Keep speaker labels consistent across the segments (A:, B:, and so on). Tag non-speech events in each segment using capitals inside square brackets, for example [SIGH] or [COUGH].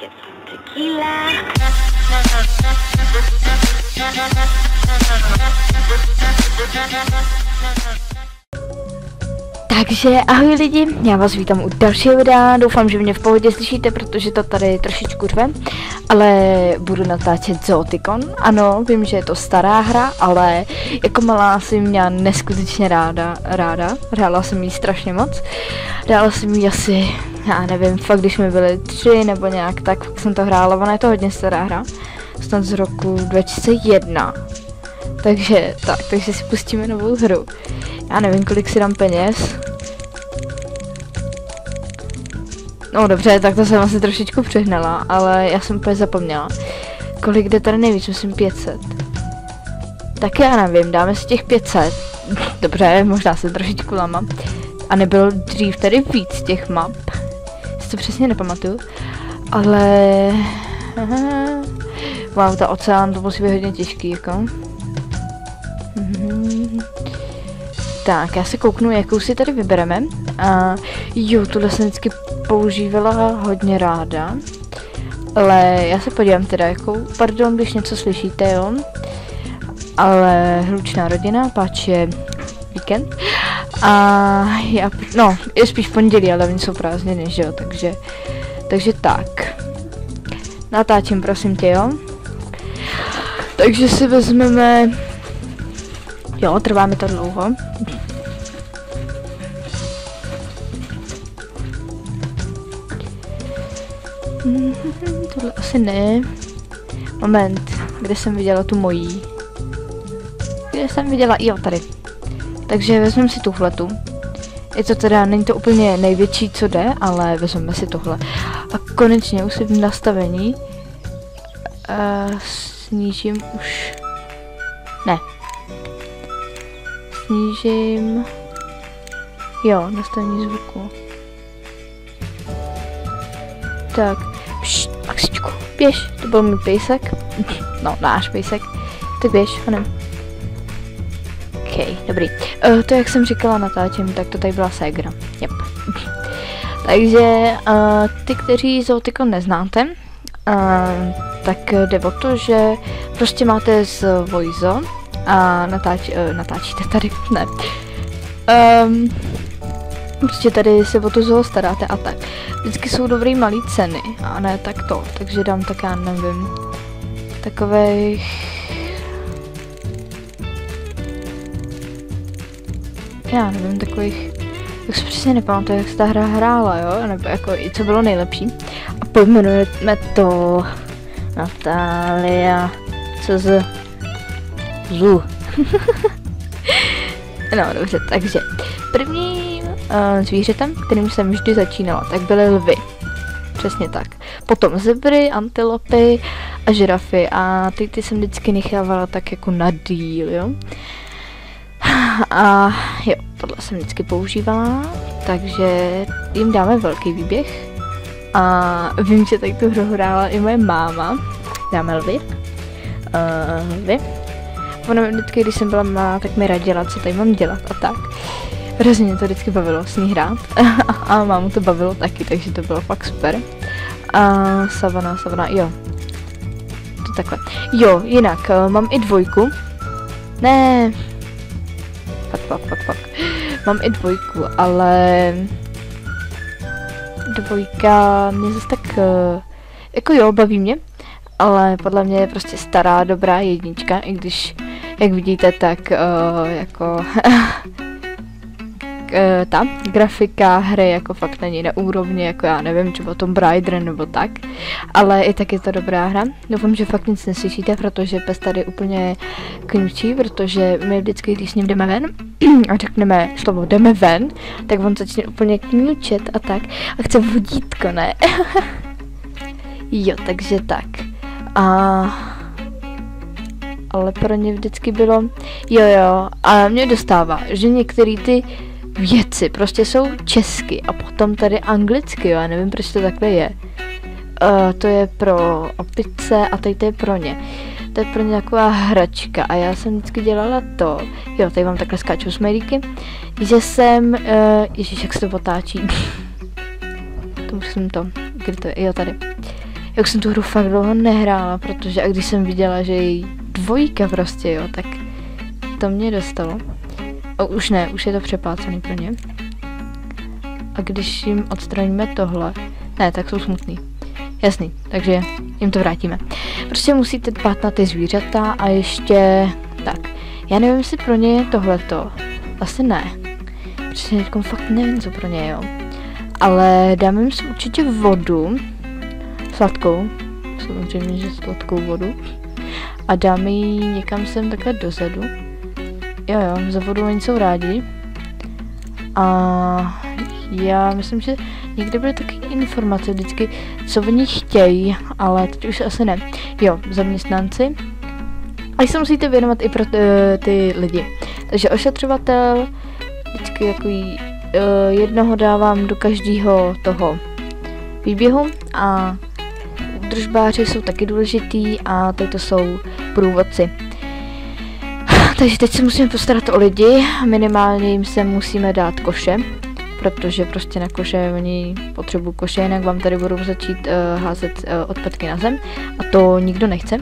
A: get some tequila.
B: Takže ahoj lidi, já vás vítám u dalšího videa, doufám, že mě v pohodě slyšíte, protože to tady trošičku řve, ale budu natáčet Zootikon, ano, vím, že je to stará hra, ale jako malá jsem měla neskutečně ráda, ráda, hrála jsem jí strašně moc, hrála jsem jí asi, já nevím, fakt když jsme byli tři nebo nějak tak, jsem to hrála, ona je to hodně stará hra, snad z roku 2001, takže tak, takže si pustíme novou hru. Já nevím, kolik si dám peněz. No dobře, tak to jsem asi trošičku přehnala, ale já jsem úplně zapomněla. Kolik jde tady nejvíc? Myslím 500. Tak já nevím, dáme si těch 500. [LAUGHS] Dobře, možná se trošičku lama. A nebylo dřív tady víc těch map. Si to přesně nepamatuju. Ale... Wow, ta oceán, to musí být hodně těžký, jako. Tak, já se kouknu, jakou si tady vybereme. A jo, tuhle jsem vždycky používala hodně ráda. Ale já se podívám teda, jakou, pardon, když něco slyšíte, jo. Ale hlučná rodina, páč je víkend. A já, no, je spíš pondělí, ale oni jsou prázdniny, že jo, takže, takže tak. Natáčím, prosím tě, jo. Takže si vezmeme Jo, trvá mi to dlouho. Tohle asi ne. Moment, kde jsem viděla tu mojí? Kde jsem viděla? Jo, tady. Takže vezmeme si tuhletu. Je to teda, není to úplně největší, co jde, ale vezmeme si tohle. A konečně už v nastavení uh, snížím už... Ne, snížím... Jo, nastavení zvuku. Tak, pšt, Maxičku, běž, to byl můj pejsek. [LAUGHS] no, náš pejsek. Tak běž, honem. OK, dobrý. Uh, to, jak jsem říkala natáčím, tak to tady byla Segra. Yep. [LAUGHS] Takže uh, ty, kteří Zootyko neznáte, uh, tak jde o to, že prostě máte z Voizo a natáč, uh, natáčíte [LAUGHS] tady, ne. Um, prostě tady se o to zoo staráte a tak. Vždycky jsou dobrý malý ceny a ne tak to, takže dám tak já nevím. Takových... Já nevím, takových... Tak si přesně nepamatuju, jak se ta hra hrála, jo? Nebo jako i co bylo nejlepší. A pojmenujeme to... Natália... Co z... Zu. [LAUGHS] no dobře, takže prvním uh, zvířetem, kterým jsem vždy začínala, tak byly lvy. Přesně tak. Potom zebry, antilopy a žirafy a ty, ty jsem vždycky nechávala tak jako na díl, jo. A jo, tohle jsem vždycky používala, takže jim dáme velký výběh. A vím, že tak tu hru hrála i moje máma. Dáme lvy. Uh, lvy. Ona vždycky, když jsem byla malá, tak mi radila, co tady mám dělat a tak. Hrozně mě to vždycky bavilo s ní hrát [LAUGHS] a mámu to bavilo taky, takže to bylo fakt super. A savana, savana, jo. To takhle. Jo, jinak, uh, mám i dvojku. Ne. Fak, fak, fak, fak. Mám i dvojku, ale... Dvojka mě zase tak... Uh, jako jo, baví mě, ale podle mě je prostě stará, dobrá jednička, i když jak vidíte, tak uh, jako [LAUGHS] uh, ta grafika hry jako fakt není na úrovni, jako já nevím, třeba tom Raider nebo tak, ale i tak je to dobrá hra. Doufám, že fakt nic neslyšíte, protože pes tady úplně kňučí, protože my vždycky, když s ním jdeme ven [CLEARS THROAT] a řekneme slovo jdeme ven, tak on začne úplně kňučet a tak a chce vodítko, ne? [LAUGHS] jo, takže tak. A ale pro ně vždycky bylo, jo jo, a mě dostává, že některé ty věci prostě jsou česky a potom tady anglicky, jo, já nevím, proč to takhle je. Uh, to je pro opice a tady to je pro ně. To je pro ně taková hračka a já jsem vždycky dělala to, jo, tady mám takhle skáčou smajlíky, že jsem, uh, ježiš, jak se to otáčí. [LAUGHS] to musím to, kde to je, jo, tady. jak jsem tu hru fakt dlouho nehrála, protože a když jsem viděla, že je dvojka prostě, jo, tak to mě dostalo. O, už ne, už je to přepácený pro ně. A když jim odstraníme tohle, ne, tak jsou smutný. Jasný, takže jim to vrátíme. Prostě musíte dbát na ty zvířata a ještě, tak, já nevím, jestli pro ně je tohleto. Asi ne. Prostě teď fakt nevím, co pro ně, jo. Ale dáme jim si určitě vodu, sladkou, samozřejmě, že sladkou vodu. A dáme ji někam sem takhle dozadu. Jo, jo, za vodu oni jsou rádi. A já myslím, že někde byly taky informace vždycky, co oni chtějí, ale teď už asi ne. Jo, zaměstnanci. A se musíte věnovat i pro ty, ty lidi. Takže ošetřovatel, vždycky takový, uh, jednoho dávám do každého toho výběhu a údržbáři jsou taky důležitý a teď to jsou průvodci. Takže teď se musíme postarat o lidi, minimálně jim se musíme dát koše, protože prostě na koše oni potřebují koše, jinak vám tady budou začít uh, házet uh, odpadky na zem a to nikdo nechce.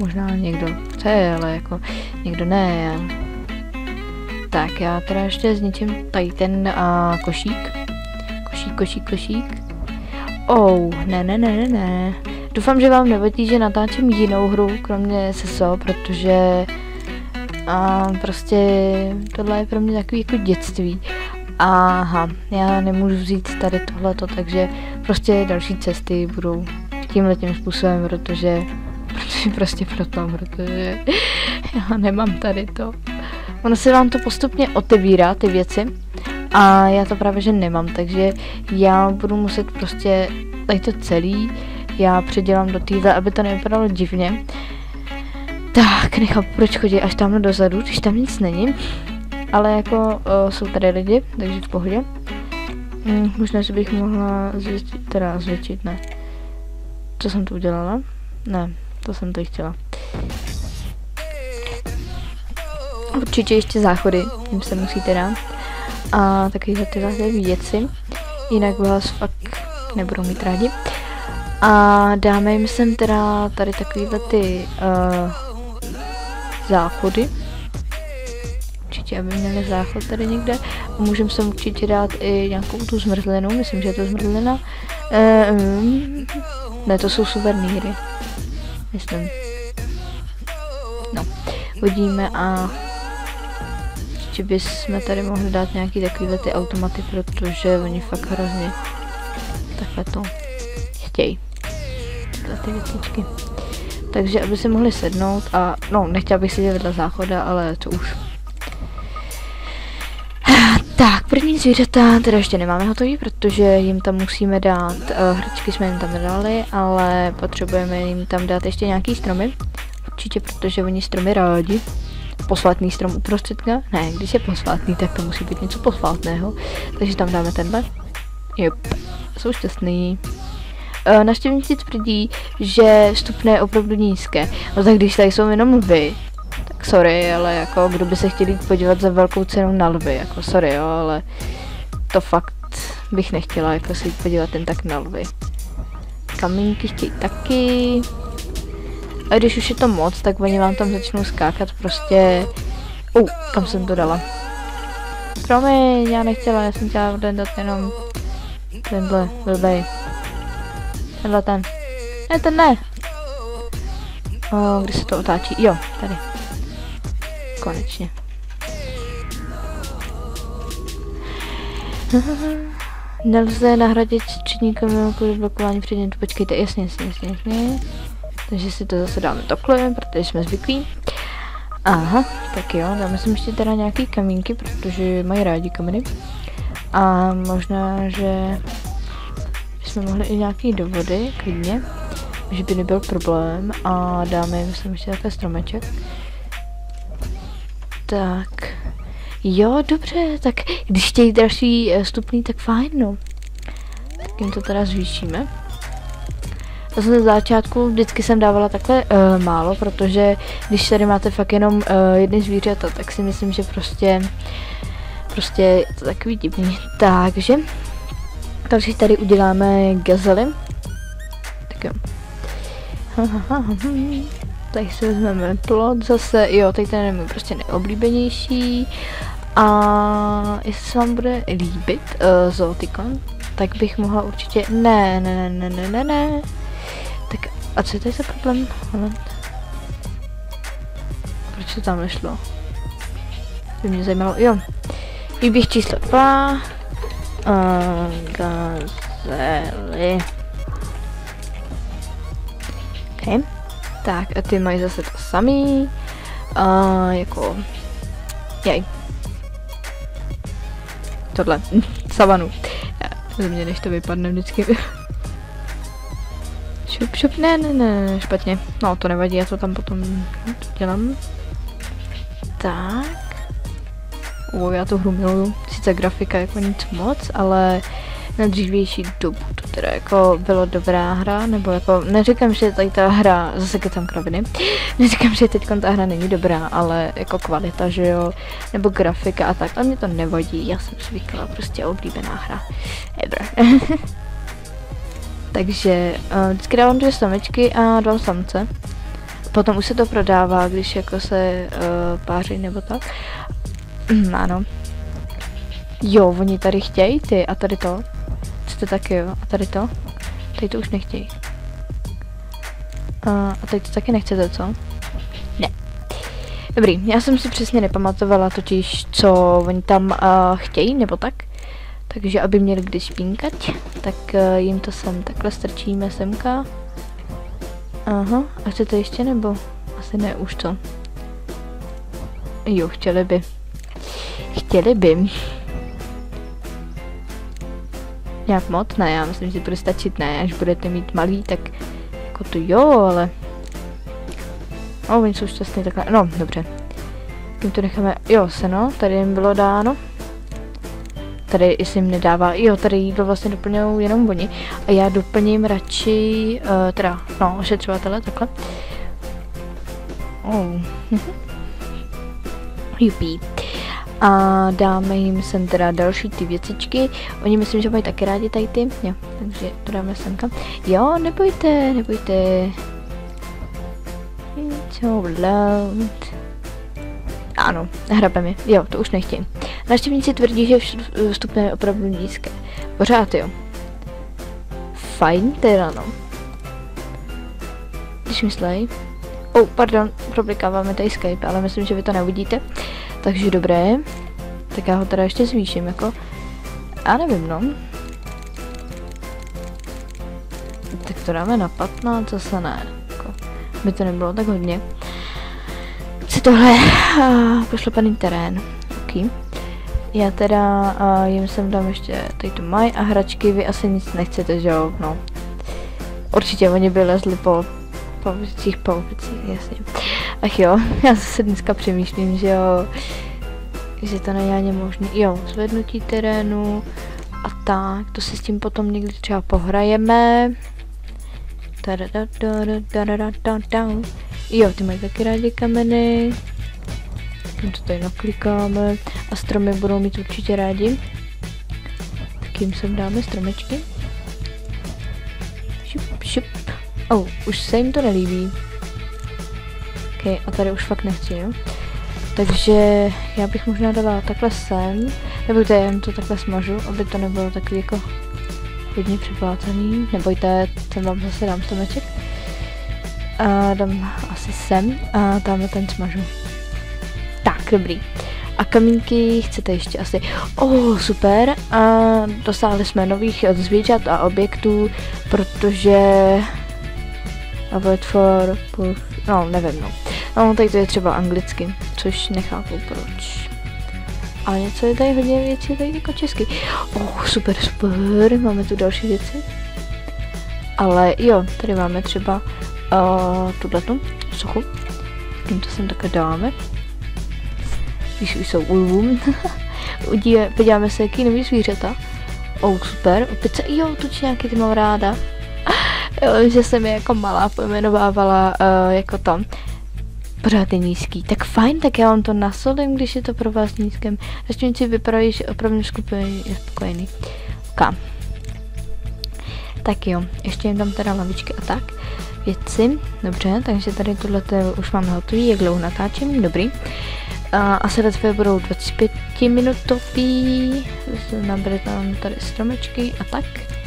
B: Možná někdo chce, ale jako někdo ne. Já... Tak já teda ještě zničím tady ten uh, košík. Košík, košík, košík. Oh, ne, ne, ne, ne, ne. Doufám, že vám nevadí, že natáčím jinou hru, kromě SSO, protože a prostě tohle je pro mě takový jako dětství. Aha, já nemůžu vzít tady tohleto, takže prostě další cesty budou tímhle tím způsobem, protože, protože prostě proto, protože já nemám tady to. Ono se vám to postupně otevírá, ty věci, a já to právě že nemám, takže já budu muset prostě tady to celý, já předělám do týhle, aby to nevypadalo divně. Tak, nechápu, proč chodí až tamhle dozadu, když tam nic není. Ale jako uh, jsou tady lidi, takže v pohodě. Hmm, možná, že bych mohla zvětšit, teda zvětšit, ne. Co jsem tu udělala? Ne, to jsem to chtěla. Určitě ještě záchody, jim se musíte dát. A takovýhle tyhle věci. Jinak vás fakt nebudou mít rádi. A dáme jim sem teda tady takovýhle ty uh, záchody. Určitě, aby měli záchod tady někde. Můžeme sem určitě dát i nějakou tu zmrzlinu, myslím, že je to zmrzlina. Um, ne, to jsou suverní hry. Myslím. No, uvidíme a ještě bychom tady mohli dát nějaký takovýhle ty automaty, protože oni fakt hrozně takhle to chtějí. Tyhle ty věcičky. Takže aby se mohli sednout a, no, nechtěla bych sedět vedle záchoda, ale to už. Tak, první zvířata teda ještě nemáme hotový, protože jim tam musíme dát, uh, hračky jsme jim tam dali, ale potřebujeme jim tam dát ještě nějaký stromy. Určitě, protože oni stromy rádi. Posvátný strom uprostředka? Ne, když je posvátný, tak to musí být něco posvátného. Takže tam dáme tenhle. Yep, jsou šťastný. Uh, Naštěvníci tvrdí, že stupné je opravdu nízké. No tak když tady jsou jenom lvy, tak sorry, ale jako kdo by se chtěl jít podívat za velkou cenu na lvy, jako sorry, jo, ale to fakt bych nechtěla jako se jít podívat jen tak na lvy. Kamínky chtějí taky. A když už je to moc, tak oni vám tam začnou skákat prostě... Uh, kam jsem to dala? Promiň, já nechtěla, já jsem chtěla dát jenom tenhle blbej. Tenhle ten. Ne, ten ne. O, kde se to otáčí? Jo, tady. Konečně. [LAUGHS] Nelze nahradit četníkem kvůli blokování předmětu. Počkejte, jasně, jasně, jasně, jasně. Takže si to zase dáme takhle, protože jsme zvyklí. Aha, tak jo, dáme si ještě teda nějaký kamínky, protože mají rádi kameny. A možná, že bychom mohli i nějaký dovody, klidně, že by nebyl problém a dáme jim sem ještě takhle stromeček. Tak, jo, dobře, tak když chtějí další eh, stupný, tak fajn, no. Tak jim to teda zvýšíme. Zase na začátku vždycky jsem dávala takhle uh, málo, protože když tady máte fakt jenom uh, jedny zvířata, tak si myslím, že prostě prostě je to takový divný. Takže, takže tady uděláme gazely. Tak jo. Tak si vezmeme plot zase, jo, teď ten je můj prostě nejoblíbenější. A jestli se vám bude líbit uh, Zootikon, tak bych mohla určitě, ne, ne, ne, ne, ne, ne, tak a co je tady za problém? Moment. Proč to tam nešlo? By mě zajímalo, jo. Výběh číslo 2. Gazely. Okay. Tak a ty mají zase to samý. Uh, jako... Jej. Tohle. Savanu. Ze mě než to vypadne vždycky. [LAUGHS] šup, šup, ne, ne, ne, špatně. No, to nevadí, já to tam potom dělám. Tak. O, já tu hru miluju. Sice grafika jako nic moc, ale na dřívější dobu to teda jako bylo dobrá hra, nebo jako neříkám, že tady ta hra, zase kecám kraviny, [LAUGHS] neříkám, že teď ta hra není dobrá, ale jako kvalita, že jo, nebo grafika a tak, ale mě to nevadí, já jsem zvykla, prostě oblíbená hra ever. [LAUGHS] Takže uh, vždycky dávám dvě samečky a dva samce. Potom už se to prodává, když jako se uh, páří nebo tak. Mm, ano. Jo, oni tady chtějí ty a tady to. To taky jo? A tady to? Tady to už nechtějí. A, a tady to taky nechcete, co? Ne. Dobrý, já jsem si přesně nepamatovala totiž, co oni tam uh, chtějí, nebo tak. Takže aby měli kdy špínkat, tak uh, jim to sem takhle strčíme semka. Aha, a chcete ještě nebo? Asi ne, už to. Jo, chtěli by. Chtěli by. Nějak moc? Ne, já myslím, že bude stačit, ne, až budete mít malý, tak jako to jo, ale... O, oni jsou šťastní takhle, no, dobře. Tím to necháme, jo, seno, tady jim bylo dáno. Tady, jestli jim nedává, jo, tady jídlo vlastně doplňují jenom oni. A já doplním radši, uh, teda, no, ošetřovatele, takhle. Oh. [LAUGHS] Jupí a dáme jim sem teda další ty věcičky. Oni myslím, že mají taky rádi tady ty, jo, takže to dáme semka. Jo, nebojte, nebojte. It's loud. Ano, hrabeme. Jo, to už nechtějí. Naštěvníci tvrdí, že vstupné je opravdu nízké. Pořád jo. Fajn teda no. Když myslej. Oh, pardon, problikáváme tady Skype, ale myslím, že vy to neuvidíte. Takže dobré. Tak já ho teda ještě zvýším, jako. A nevím, no. Tak to dáme na 15, zase ne. Jako, by to nebylo tak hodně. Co tohle? Uh, pošlapaný terén. Ok. Já teda uh, jim sem dám ještě tady tu maj a hračky, vy asi nic nechcete, že jo? No. Určitě oni by lezli po povicích, povicích, jasně. Ach jo, já zase dneska přemýšlím, že jo, že to není ani možný. Jo, zvednutí terénu a tak, to si s tím potom někdy třeba pohrajeme. Jo, ty mají taky rádi kameny. Tím to tady naklikáme. A stromy budou mít určitě rádi. Tak jim sem dáme stromečky. Šup, šup. Oh, už se jim to nelíbí. Ok, a tady už fakt nechci, jo? Takže já bych možná dala takhle sem, nebo to jen to takhle smažu, aby to nebylo takový jako hodně připlácený. Nebojte, ten vám zase dám stomeček. A dám asi sem a tamhle ten smažu. Tak, dobrý. A kamínky chcete ještě asi. Oh, super. A dosáhli jsme nových zvířat a objektů, protože... Avoid for... No, nevím, no. No, tady to je třeba anglicky, což nechápu proč. Ale něco je tady hodně věcí tady jako česky. Oh, super, super, máme tu další věci. Ale jo, tady máme třeba uh, tuhletu sochu. Tím to sem také dáme. Když už jsou ulvům. [LAUGHS] Podíváme se, jaký nový zvířata. Oh, super, opice, jo, tučňáky, ty mám ráda. [LAUGHS] jo, že jsem je jako malá pojmenovávala uh, jako tam pořád je nízký. Tak fajn, tak já vám to nasolím, když je to pro vás nízkém. si vypadají, že opravdu skupiny je spokojený. Ok. Tak jo, ještě jim dám teda lavičky a tak. Věci, dobře, takže tady tohle už máme hotový, jak dlouho natáčím, dobrý. A asi letvé budou 25 minutový, nabere tam tady stromečky a tak.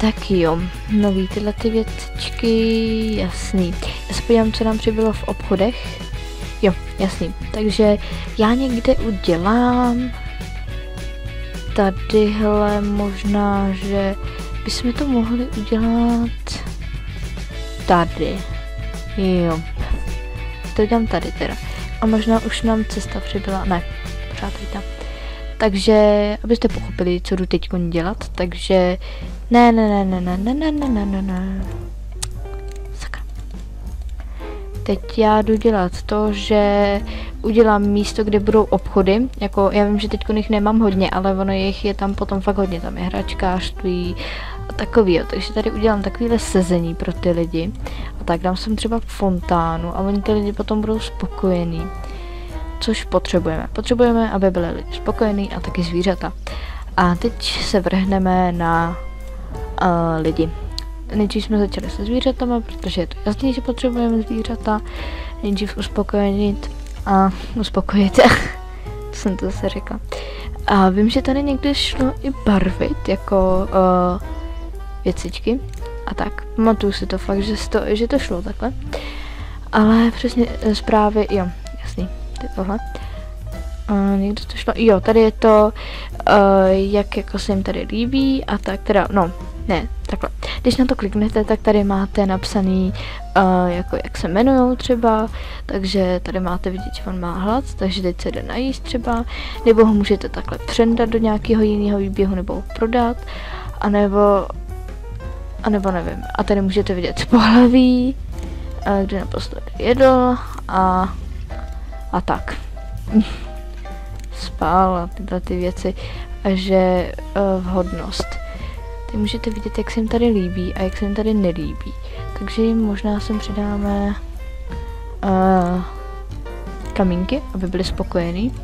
B: Tak jo, nový tyhle ty věcičky, jasný. Já se podívám, co nám přibylo v obchodech. Jo, jasný. Takže já někde udělám tadyhle možná, že bychom to mohli udělat tady. Jo. To udělám tady teda. A možná už nám cesta přibyla. Ne, pořád tam. Takže, abyste pochopili, co jdu teď dělat, takže... Ne, ne, ne, ne, ne, ne, ne, ne, ne, ne. Sakra. Teď já jdu dělat to, že udělám místo, kde budou obchody. Jako, já vím, že teď jich nemám hodně, ale ono jich je tam potom fakt hodně. Tam je hračkářství a takový. Takže tady udělám takovýhle sezení pro ty lidi. A tak dám sem třeba fontánu a oni ty lidi potom budou spokojení což potřebujeme. Potřebujeme, aby byli lidi spokojení a taky zvířata. A teď se vrhneme na uh, lidi. Nejdřív jsme začali se zvířatama, protože je to jasný, že potřebujeme zvířata. Nejdřív uspokojit a uspokojit. [LAUGHS] to jsem to zase řekla. A vím, že tady někdy šlo i barvit, jako uh, věcičky a tak. Pamatuju si to fakt, že to, že to šlo takhle. Ale přesně eh, zprávy, jo, tohle. Uh, někdo to šlo, jo, tady je to, uh, jak jako se jim tady líbí a tak teda, no, ne, takhle. Když na to kliknete, tak tady máte napsaný, uh, jako jak se jmenují třeba, takže tady máte vidět, že on má hlad, takže teď se jde najíst třeba, nebo ho můžete takhle přendat do nějakého jiného výběhu nebo ho prodat, anebo, anebo nevím, a tady můžete vidět pohlaví, uh, kde naposledy jedl a a tak. Spál a tyhle ty věci a že uh, vhodnost. Ty můžete vidět, jak se jim tady líbí a jak se jim tady nelíbí. Takže jim možná sem přidáme uh, kamínky, aby byli spokojení.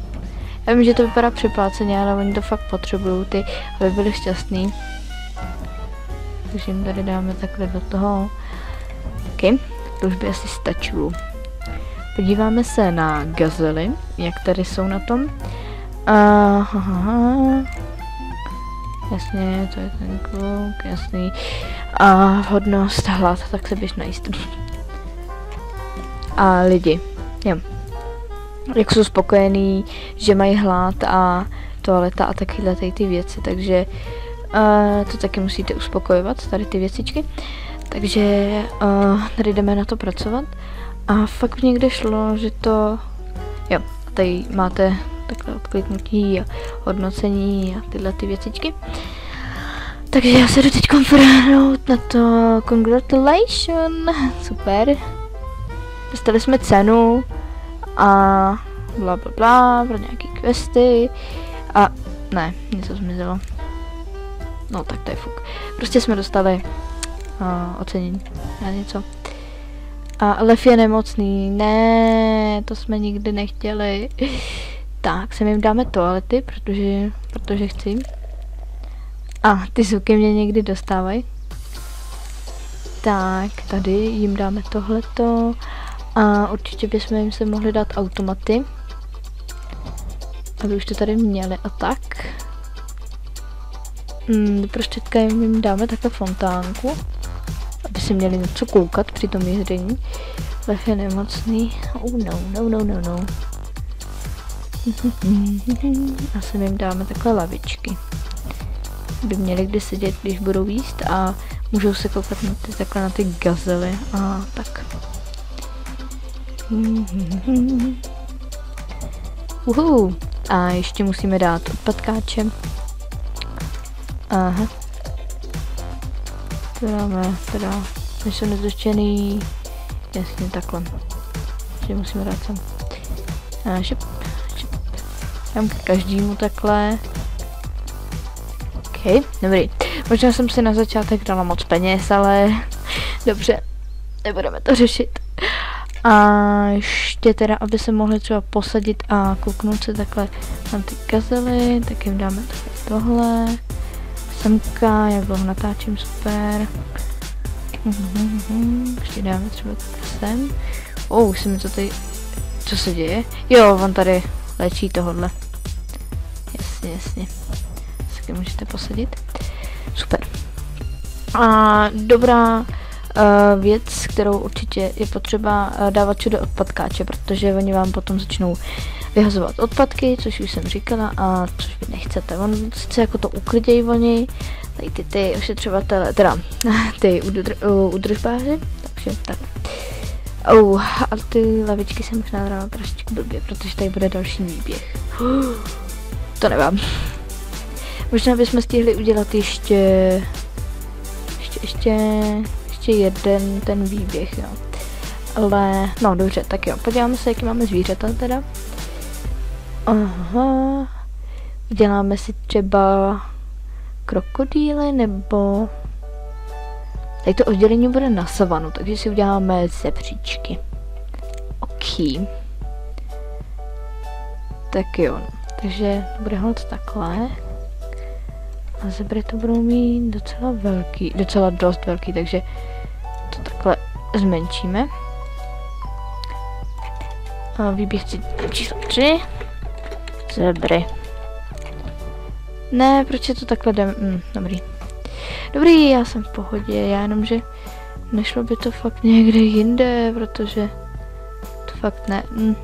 B: Já vím, že to vypadá připláceně, ale oni to fakt potřebují, ty, aby byli šťastní. Takže jim tady dáme takhle do toho. OK, to už by asi stačilo. Podíváme se na gazely, jak tady jsou na tom. Aha, jasně, to je ten kluk, jasný. A hodnost, hlad, tak se běž najíst. A lidi, jo. Jak jsou spokojení, že mají hlad a toaleta a takovéhle tady ty věci, takže uh, to taky musíte uspokojovat, tady ty věcičky. Takže uh, tady jdeme na to pracovat. A fakt někde šlo, že to... Jo, tady máte takhle odkliknutí a hodnocení a tyhle ty věcičky. Takže já se jdu teď vrhnout na to congratulation, super. Dostali jsme cenu a bla bla bla pro nějaký questy a ne, něco zmizelo. No tak to je fuk. Prostě jsme dostali uh, ocenění na něco. A Lev je nemocný. Ne, to jsme nikdy nechtěli. [LAUGHS] Tak, sem jim dáme toalety, protože, protože chci. A ty zvuky mě někdy dostávají. Tak, tady jim dáme tohleto. A určitě bychom jim se mohli dát automaty. Aby už to tady měli a tak. Hmm, prostě jim dáme takhle fontánku aby si měli něco koukat při tom jezdění. Lech je nemocný. Oh no, no, no, no, no. [LAUGHS] A sem jim dáme takhle lavičky. By měli kdy sedět, když budou jíst a můžou se koukat na ty, takhle na ty gazely a tak. [LAUGHS] Uhu. A ještě musíme dát odpadkáče. Aha, to dáme, teda, jsou nezočený, jasně takhle. Že musíme dát sem. A šup, šup. Dám k každému takhle. OK, dobrý. Možná jsem si na začátek dala moc peněz, ale [LAUGHS] dobře, nebudeme to řešit. A ještě teda, aby se mohli třeba posadit a kouknout se takhle na ty gazely, tak jim dáme tohle semka, jak dlouho natáčím, super. Mhm, ještě dáme třeba sem. O, oh, už se mi to tady... Co se děje? Jo, on tady léčí tohodle. Jasně, jasně. Se můžete posadit. Super. A dobrá uh, věc, kterou určitě je potřeba uh, dávat všude odpadkáče, protože oni vám potom začnou vyhazovat odpadky, což už jsem říkala, a což vy nechcete. On sice jako to uklidějí oni, tady ty, ty ošetřovatele, teda [LAUGHS] ty udr, uh, udržbáři, takže tak. Oh, a ty lavičky jsem možná dala trošičku blbě, protože tady bude další výběh. [GASPS] To nevám. Možná bychom stihli udělat ještě, ještě, ještě, ještě jeden ten výběh, jo. Ale, no dobře, tak jo, podíváme se, jaký máme zvířata teda. Aha. Uděláme si třeba krokodýly nebo... Tady to oddělení bude na savanu, takže si uděláme zebříčky. OK. Tak jo, takže bude hned takhle. A zebry to budou mít docela velký, docela dost velký, takže to takhle zmenšíme. A výběh číslo 3. Zebry. Ne, proč je to takhle jdem? Hm, dobrý. Dobrý, já jsem v pohodě, já jenom, že nešlo by to fakt někde jinde, protože to fakt ne. Hm.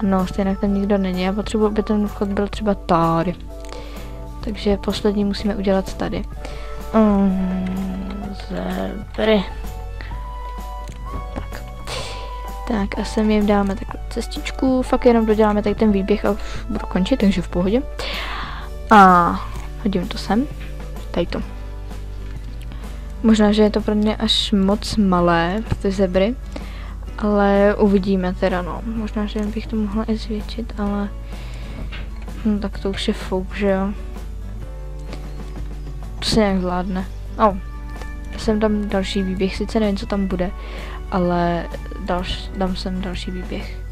B: Ano, stejně tam nikdo není, já potřebuji, aby ten vchod byl třeba tady. Takže poslední musíme udělat tady. Um, zebry. Tak. Tak a sem jim dáme takhle cestičku, fakt jenom doděláme tady ten výběh a budu končit, takže v pohodě. A hodím to sem, tady to. Možná, že je to pro mě až moc malé, ty zebry, ale uvidíme teda, no. Možná, že bych to mohla i zvětšit, ale no, tak to už je fouk, že jo. To se nějak zvládne. Oh, jsem tam další výběh, sice nevím, co tam bude, ale dalš, dám sem další výběh.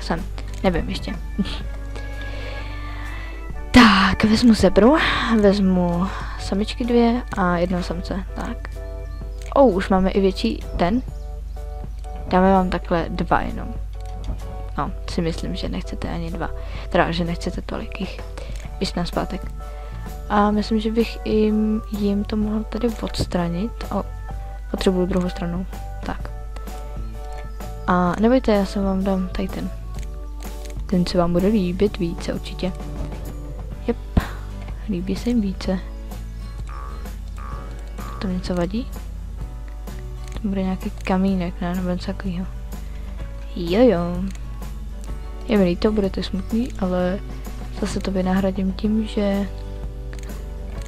B: Sem, nevím ještě. tak, vezmu zebru, vezmu samičky dvě a jednoho samce, tak. Oh, už máme i větší ten. Dáme vám takhle dva jenom. No, si myslím, že nechcete ani dva. Teda, že nechcete tolik jich. Běž na zpátek. A myslím, že bych jim, jim to mohl tady odstranit. O, potřebuju druhou stranu. Tak. A nebojte, já se vám dám tady ten. Ten se vám bude líbit více určitě. Jep, líbí se jim více. To něco vadí? To bude nějaký kamínek, ne? Nebo něco takového. Jo jo. Je mi to bude to smutný, ale zase to vynahradím tím, že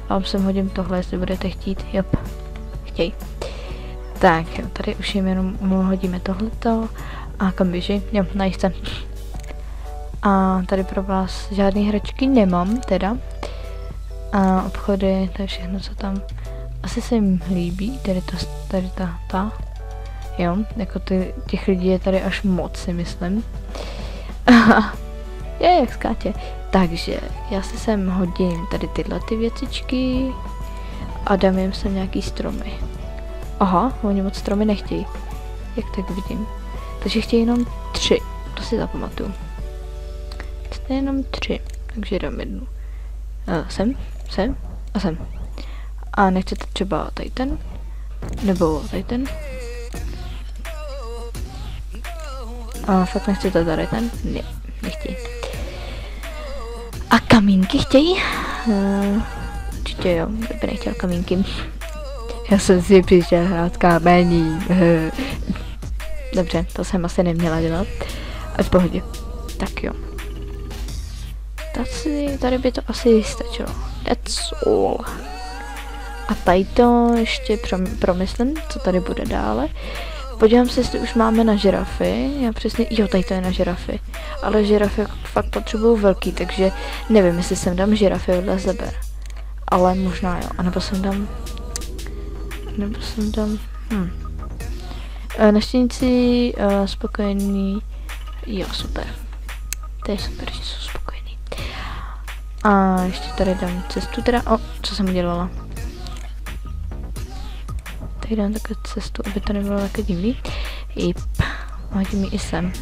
B: vám sem hodím tohle, jestli budete chtít. Jop, chtěj. Tak, tady už jim jenom hodíme tohleto. A kam běží? Jo, najste. A tady pro vás žádné hračky nemám, teda. A obchody, to je všechno, co tam asi se jim líbí, tady, to, tady ta, ta. Jo, jako ty, těch lidí je tady až moc, si myslím. [LAUGHS] je, jak skáče. Takže já si sem hodím tady tyhle ty věcičky a dám jim sem nějaký stromy. Aha, oni moc stromy nechtějí. Jak tak vidím. Takže chtějí jenom tři. To si zapamatuju. Chcete jenom tři. Takže dám jednu. Uh, sem, sem a sem. A nechcete třeba tady ten? Nebo tady ten? A fakt nechcete tady ten? Ne, nechtějí. A kamínky chtějí? Uh, určitě jo, kdyby nechtěl kamínky. Já jsem si přišel hrát kamení. [LAUGHS] Dobře, to jsem asi neměla dělat. A v pohodě. Tak jo. Tady, tady by to asi stačilo. That's all. A tady to ještě promyslím, co tady bude dále. Podívám se, jestli už máme na žirafy. Já přesně, jo, tady to je na žirafy. Ale žirafy fakt potřebují velký, takže nevím, jestli sem dám žirafy vedle zeber. Ale možná jo, anebo sem dám... Nebo sem dám... Hm. E, Naštěníci uh, spokojení... Jo, super. To je super, že jsou spokojení. A ještě tady dám cestu teda, o, co jsem udělala. Tady dám takhle cestu, aby to nebylo také divný. Jip, hodím ji i sem.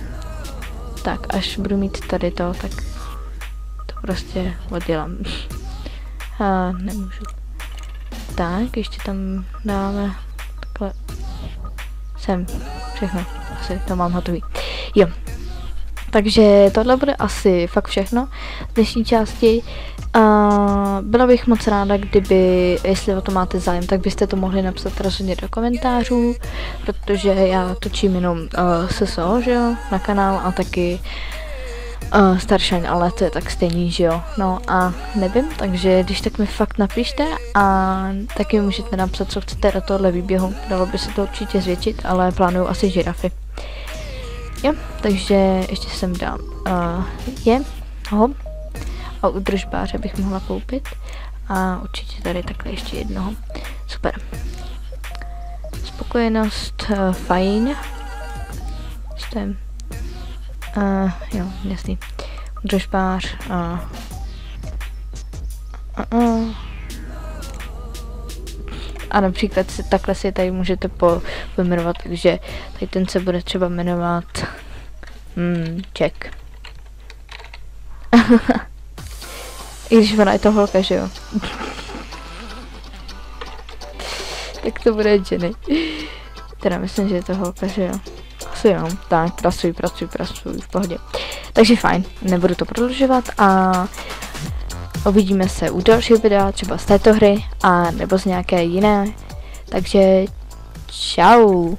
B: Tak, až budu mít tady to, tak to prostě oddělám. [LAUGHS] A nemůžu. Tak, ještě tam dáme takhle sem všechno. Asi to mám hotový. Jo. Takže tohle bude asi fakt všechno z dnešní části. Uh, byla bych moc ráda, kdyby, jestli o to máte zájem, tak byste to mohli napsat rozhodně do komentářů, protože já točím jenom uh, SSO, že jo, na kanál a taky uh, Starshine, ale to je tak stejný, že jo. No a nevím, takže když tak mi fakt napište a taky můžete napsat, co chcete do tohle výběhu. Dalo by se to určitě zvětšit, ale plánuju asi žirafy. Jo, takže ještě jsem dám uh, je, ho a udržbáře bych mohla koupit a určitě tady takhle ještě jednoho. Super. Spokojenost, uh, fajn. Ještě Uh, jo, jasný. Držbář. Uh. Uh, uh. A například si, takhle si tady můžete po, pojmenovat, takže tady ten se bude třeba jmenovat hmm, check. I když ona je to holka, že jo? [LAUGHS] tak to bude Jenny. Teda myslím, že je to holka, že jo? Asi jo, tak pracuji, pracuji, pracuji, v pohodě. Takže fajn, nebudu to prodlužovat a uvidíme se u dalšího videa, třeba z této hry a nebo z nějaké jiné. Takže čau.